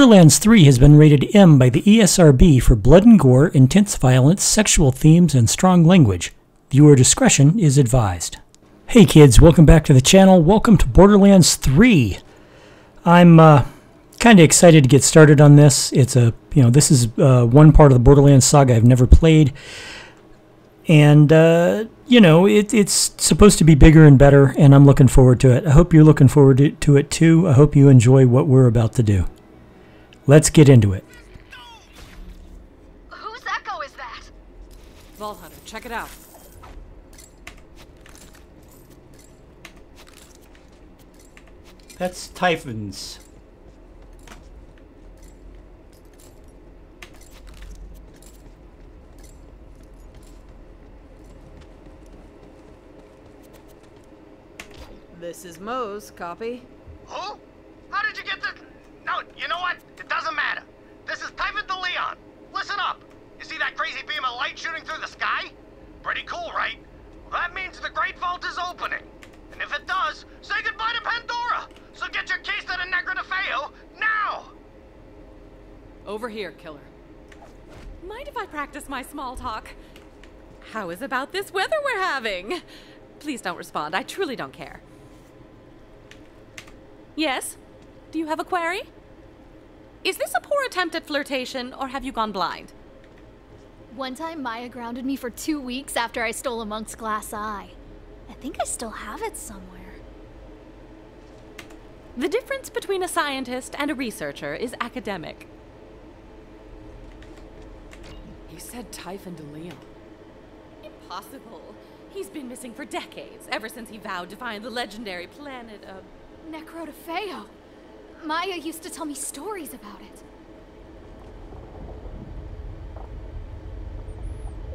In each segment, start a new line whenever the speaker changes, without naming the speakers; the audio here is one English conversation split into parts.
Borderlands 3 has been rated M by the ESRB for blood and gore, intense violence, sexual themes, and strong language. Viewer discretion is advised. Hey kids, welcome back to the channel. Welcome to Borderlands 3. I'm uh, kind of excited to get started on this. It's a, you know, this is uh, one part of the Borderlands saga I've never played. And, uh, you know, it, it's supposed to be bigger and better, and I'm looking forward to it. I hope you're looking forward to, to it too. I hope you enjoy what we're about to do. Let's get into it.
Whose echo is that?
Vault Hunter, check it out.
That's Typhon's.
This is Moe's copy.
Who? How did you get this? No, you know what? It doesn't matter. This is Typhon DeLeon. Listen up. You see that crazy beam of light shooting through the sky? Pretty cool, right? Well, that means the Great Vault is opening. And if it does, say goodbye to Pandora. So get your case to the Nekrotafeyo now.
Over here, killer.
Mind if I practice my small talk? How is about this weather we're having? Please don't respond. I truly don't care. Yes? Do you have a query? Is this a poor attempt at flirtation, or have you gone blind?
One time Maya grounded me for two weeks after I stole a monk's glass eye. I think I still have it somewhere.
The difference between a scientist and a researcher is academic.
You said Typhon DeLeon.
Impossible. He's been missing for decades, ever since he vowed to find the legendary planet of.
Nekrotafeyo. Maya used to tell me stories about it.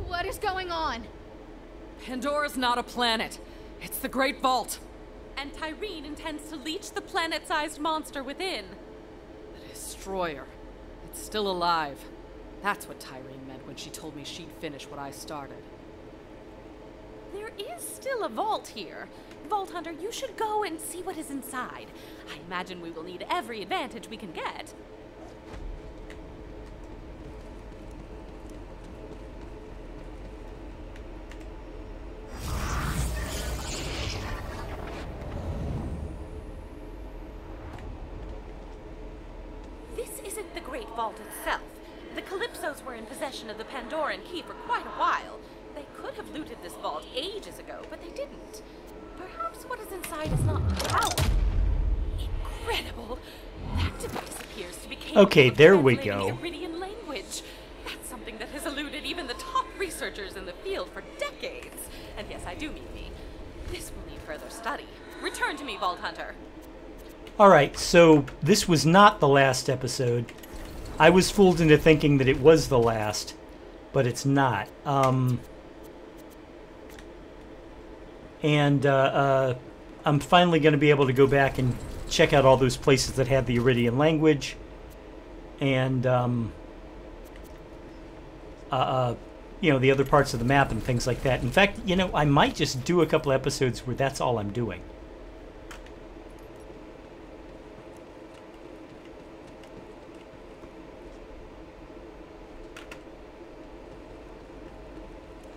What is going on?
Pandora's not a planet. It's the Great Vault.
And Tyreen intends to leech the planet sized monster within.
The Destroyer. It's still alive. That's what Tyreen meant when she told me she'd finish what I started.
There is still a vault here. Vault Hunter, you should go and see what is inside. I imagine we will need every advantage we can get. This isn't the Great Vault itself. The Calypsos were in possession of the Pandoran key for quite a while. They could have looted this vault ages ago, but they didn't. Perhaps what is inside is not power. Incredible! That device appears to be capable
Okay, there we go.
Eridian language. That's something that has eluded even the top researchers in the field for decades. And yes, I do mean me. This will need further study. Return to me, Vault Hunter.
Alright, so this was not the last episode. I was fooled into thinking that it was the last, but it's not. Um, and uh, uh, I'm finally going to be able to go back and check out all those places that have the Eridian language. And, um, uh, uh, you know, the other parts of the map and things like that. In fact, you know, I might just do a couple episodes where that's all I'm doing.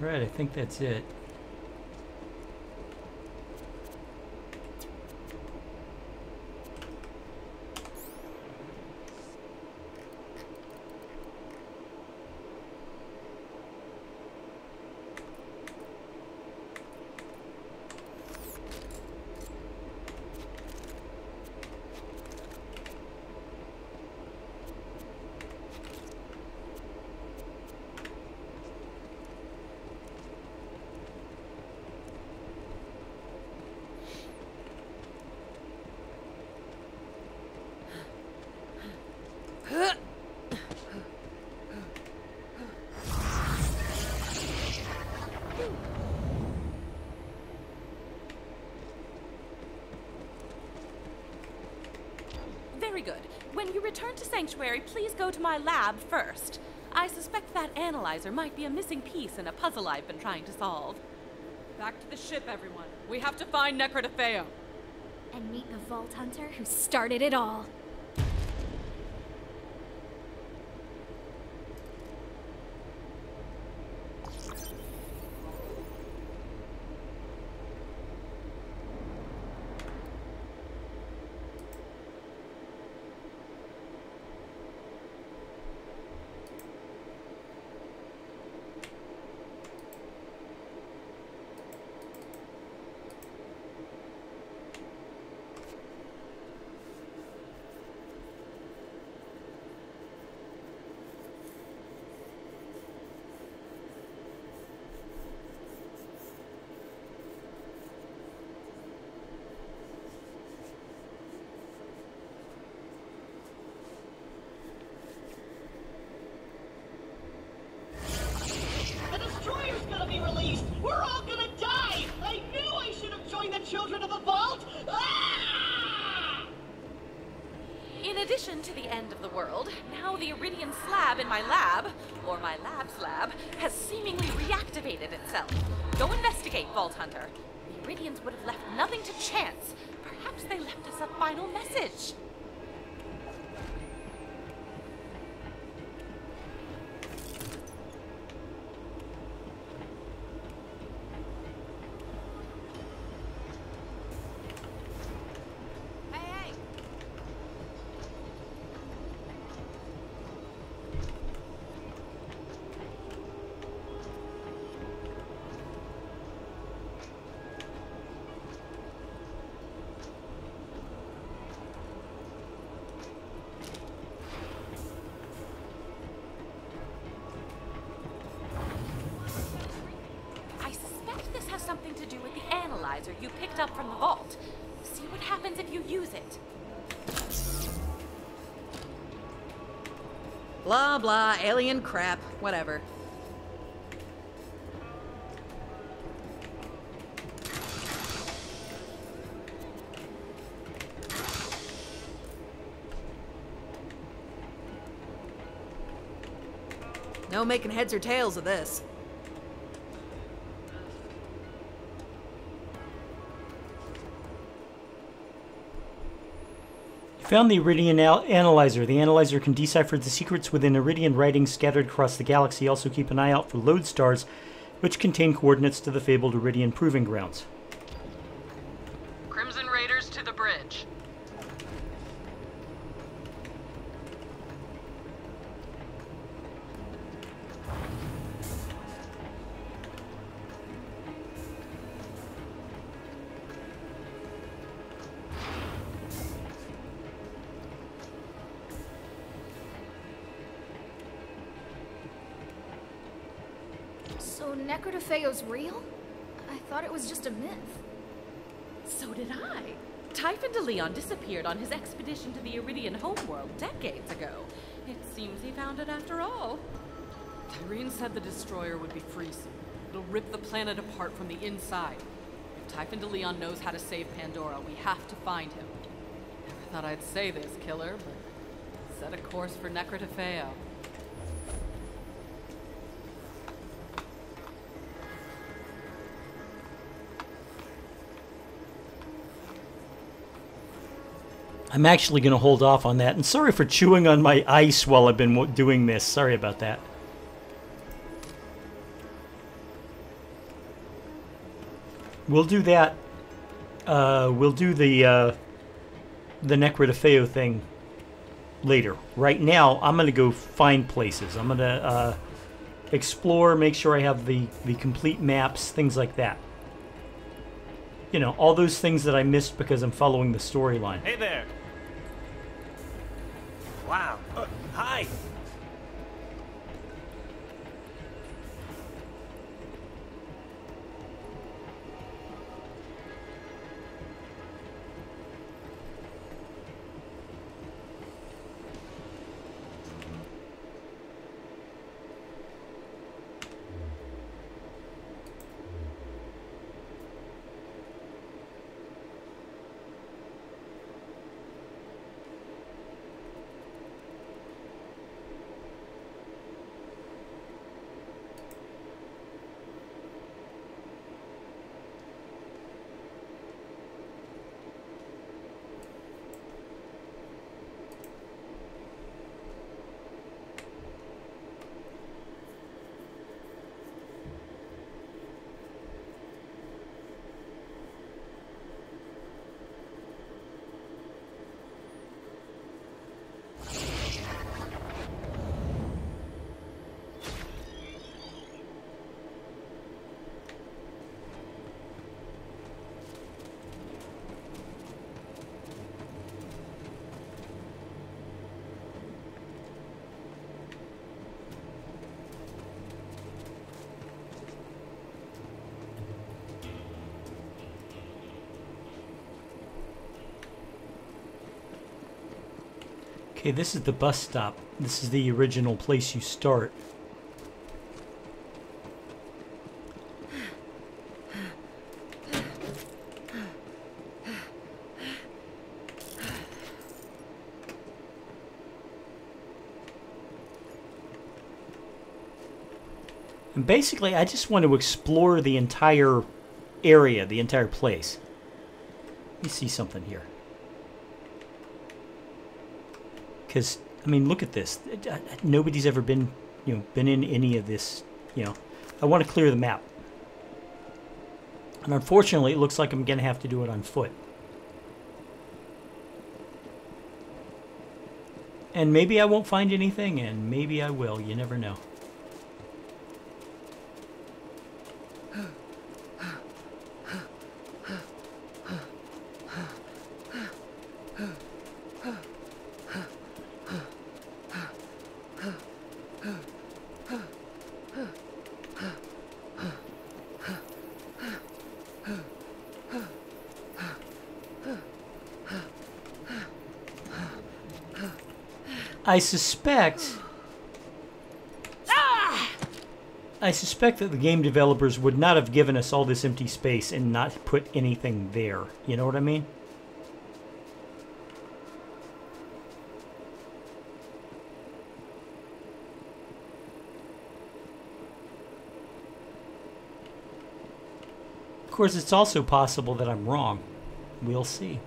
Right, I think that's it.
Very good. When you return to Sanctuary, please go to my lab first. I suspect that analyzer might be a missing piece in a puzzle I've been trying to solve.
Back to the ship, everyone. We have to find Nekrotafeyo.
And meet the Vault Hunter who started it all.
Expedition to the end of the world, now the Eridian slab in my lab, or my lab's lab, has seemingly reactivated itself. Go investigate, Vault Hunter. The Eridians would have left nothing to chance. Perhaps they left us a final message. You picked up from the vault. See what happens if you use it.
Blah blah, alien crap, whatever. No making heads or tails of this.
Found the Eridian al- analyzer. The analyzer can decipher the secrets within Eridian writings scattered across the galaxy. Also, keep an eye out for lodestars, which contain coordinates to the fabled Eridian proving grounds.
So Nekrotafeyo's real? I thought it was just a myth.
So did I. Typhon DeLeon disappeared on his expedition to the Eridian homeworld decades ago. It seems he found it after all.
Tyreen said the destroyer would be free soon. It'll rip the planet apart from the inside. If Typhon DeLeon knows how to save Pandora, we have to find him. Never thought I'd say this, killer, but set a course for Nekrotafeyo.
I'm actually going to hold off on that. And sorry for chewing on my ice while I've been doing this. Sorry about that. We'll do that. Uh, we'll do the uh, the Nekrotafeyo thing later. Right now, I'm going to go find places. I'm going to uh, explore, make sure I have the, the complete maps, things like that. You know, all those things that I missed because I'm following the storyline.
Hey there. Wow. Uh, hi.
Okay, this is the bus stop. This is the original place you start. And basically, I just want to explore the entire area, the entire place. Let me see something here. Because, I mean, look at this. Nobody's ever been, you know, been in any of this, you know. I want to clear the map. And unfortunately, it looks like I'm going to have to do it on foot. And maybe I won't find anything, and maybe I will. You never know. I suspect. I suspect that the game developers would not have given us all this empty space and not put anything there. You know what I mean? Of course, it's also possible that I'm wrong. We'll see.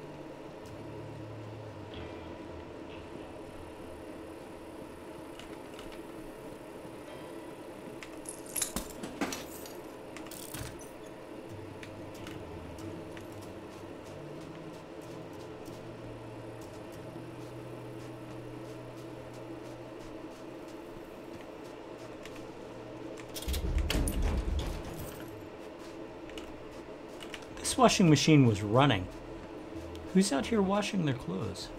Washing machine was running. Who's out here washing their clothes?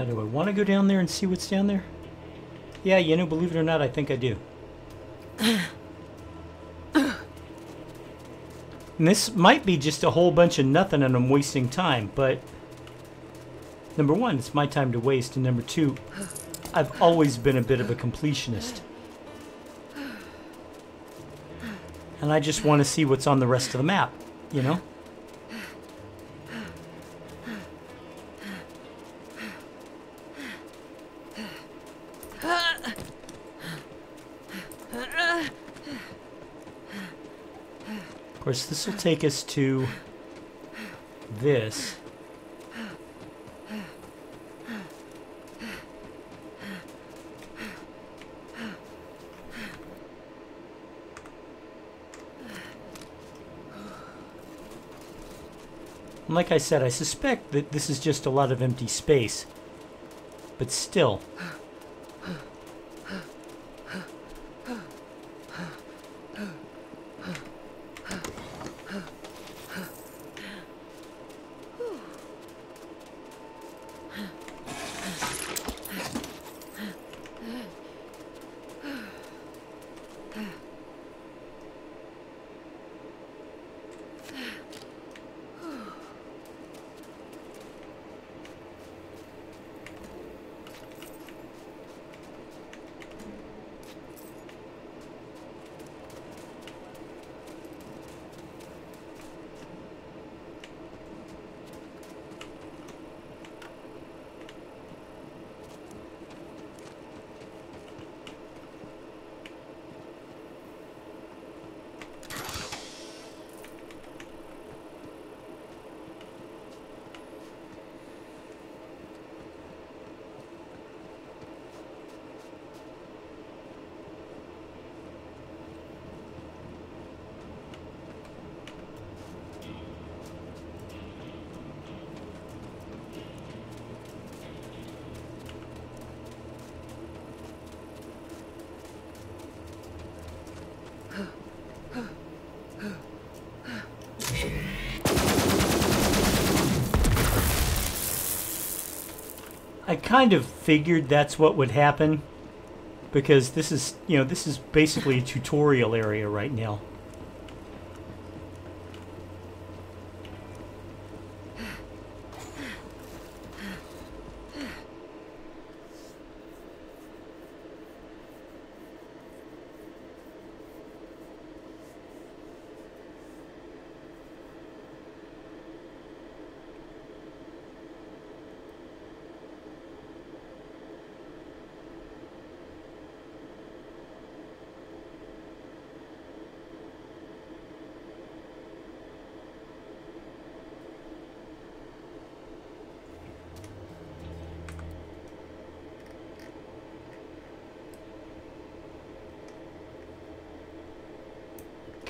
Now, do I want to go down there and see what's down there? Yeah, you know, believe it or not, I think I do. And this might be just a whole bunch of nothing and I'm wasting time, but number one, it's my time to waste, and number two, I've always been a bit of a completionist. And I just want to see what's on the rest of the map, you know? Course, this will take us to this. And like I said, I suspect that this is just a lot of empty space. But still. Kind of figured that's what would happen because this is, you know, this is basically a tutorial area right now.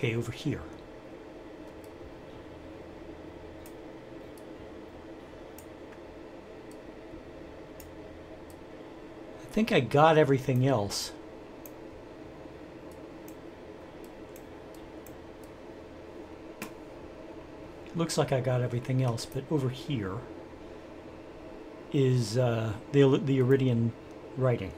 Okay, over here. I think I got everything else. Looks like I got everything else, but over here is uh, the, the Eridian writing.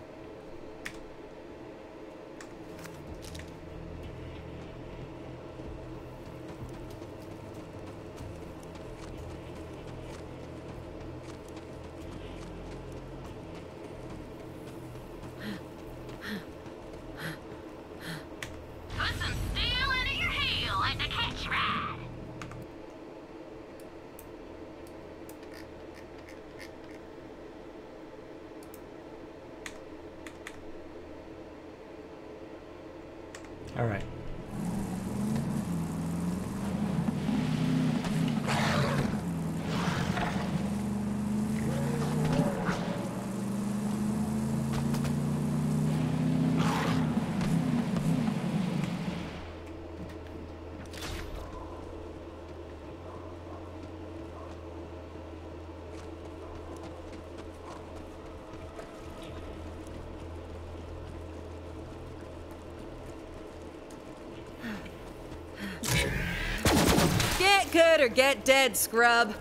All right.
Get good or get dead, scrub.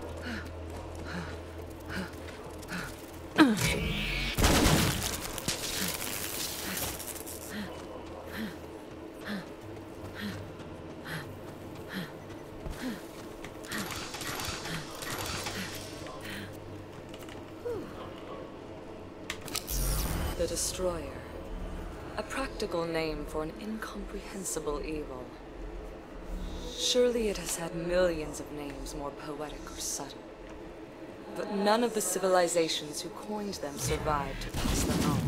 The Destroyer. A practical name for an incomprehensible evil. Surely it has had millions of names more poetic or subtle. But none of the civilizations who coined them survived to pass them on,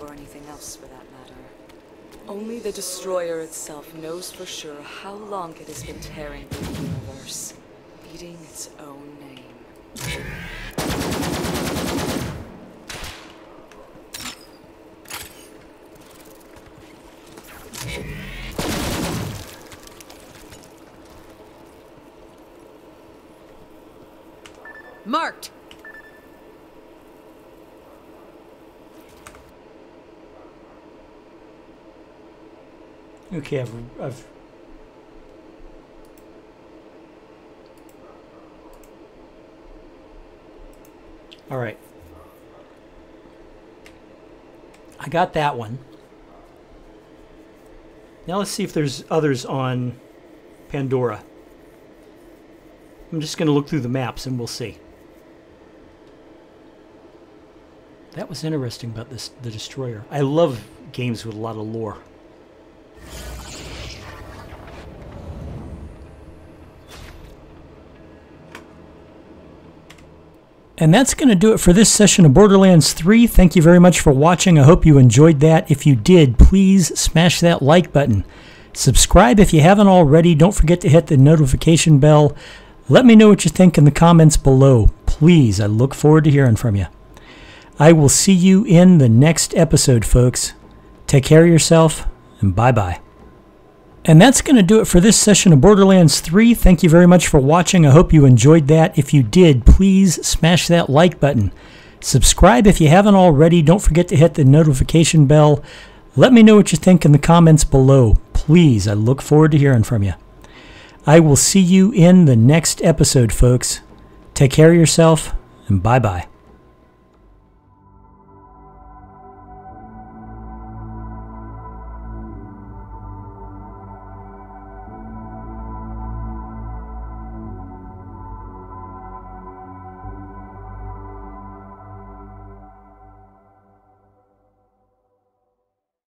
or anything else for that matter. Only the Destroyer itself knows for sure how long it has been tearing the universe, beating its own name.
Marked.
Okay, I've, I've All right. I got that one. Now let's see if there's others on Pandora. I'm just going to look through the maps and we'll see. That was interesting about this the destroyer. I love games with a lot of lore. And that's going to do it for this session of Borderlands 3. Thank you very much for watching. I hope you enjoyed that. If you did, please smash that like button. Subscribe if you haven't already. Don't forget to hit the notification bell. Let me know what you think in the comments below. Please, I look forward to hearing from you. I will see you in the next episode, folks. Take care of yourself, and bye bye. And that's going to do it for this session of Borderlands 3. Thank you very much for watching. I hope you enjoyed that. If you did, please smash that like button. Subscribe if you haven't already. Don't forget to hit the notification bell. Let me know what you think in the comments below. Please, I look forward to hearing from you. I will see you in the next episode, folks. Take care of yourself, and bye bye.